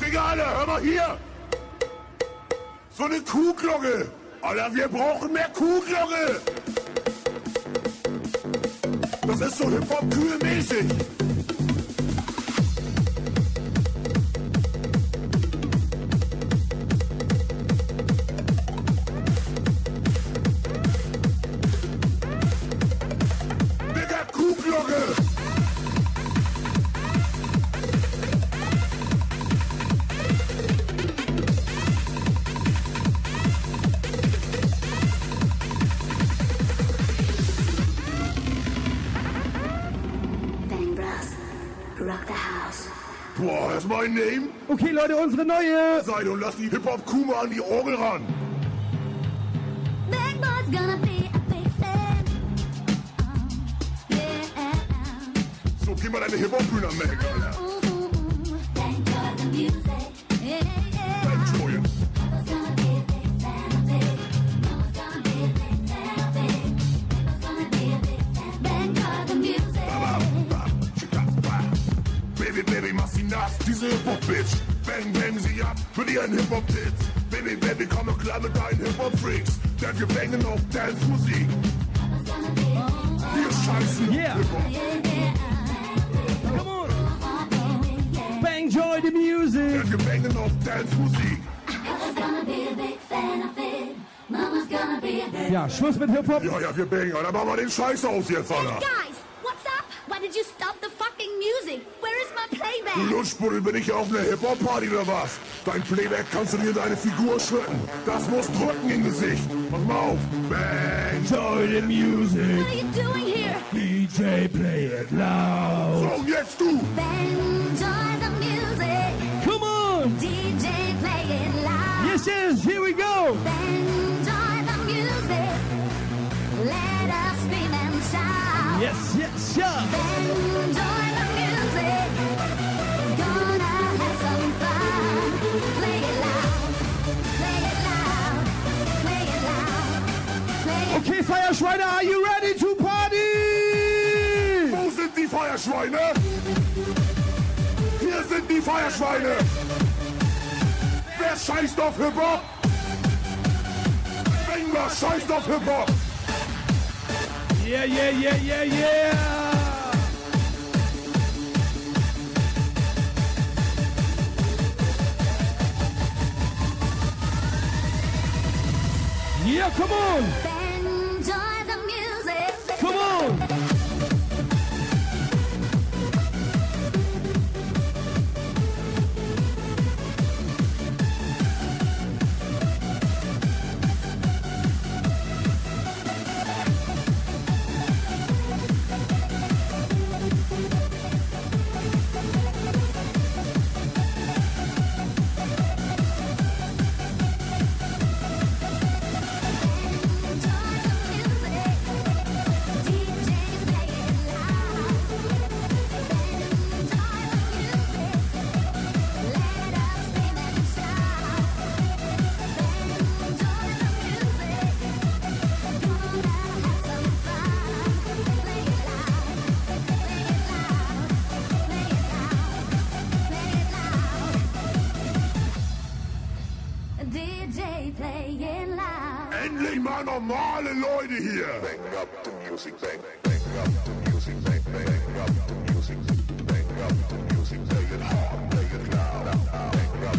Digga, alle, hör mal hier! So eine Kuhglocke! Alter, wir brauchen mehr Kuhglocke! Das ist so Hip-Hop-Kühe-mäßig! Boah, ist mein Name. Okay, Leute, unsere neue. Seid und lass die Hip-Hop-Kuh mal an die Orgel ran. Bang Bros gonna be a big fan. Uh, yeah. So, geh mal deine Hip-Hop-Kühe am Mac, Alter. Ab mit ihren Hip-Hop-Tits. Baby, Baby, komm doch klar mit deinen Hip-Hop-Freaks. Denn wir bangen auf Dance-Musik. Wir scheißen Yeah. Hip-Hop. Come on. Bang, joy the music. Denn wir bangen auf Dance-Musik. Ja, Schluss mit Hip-Hop. Ja, ja, wir bangen, Alter. Mach mal den Scheiß aus jetzt, Alter. Guys, Lutschbuddel, bin ich auf einer Hip-Hop-Party oder was? Dein Playback kannst du dir deine Figur schütten. Das muss drücken im Gesicht. Pass mal auf. Bang. Joy the What music. are you doing here? DJ, play it loud. So, und jetzt du. Enjoy the music. Come on. DJ play it loud. Yes, yes, here we go. Enjoy Okay, Feierschweine, are you ready to party? Wo sind die Feierschweine? Hier sind die Feierschweine. Wer scheißt auf Hip-Hop? Bengler scheißt auf Hip-Hop. Yeah, yeah, yeah, yeah, yeah. Yeah, come on. DJ playing loud. Endlich mal normale Leute hier. Bang up the music, bang, bang up the music, bang, bang up the music, bang up the music, play it hard, play it loud, bang up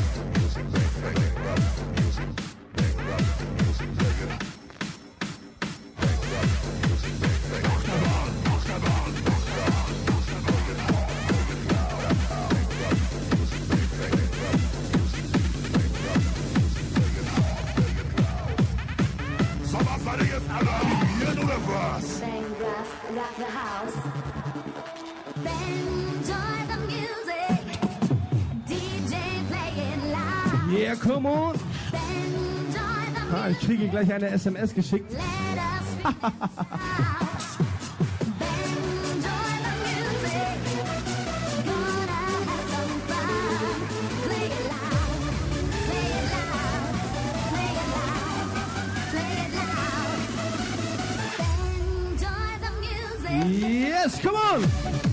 Yeah, come on. Ah, ich kriege gleich eine SMS geschickt. Let us speak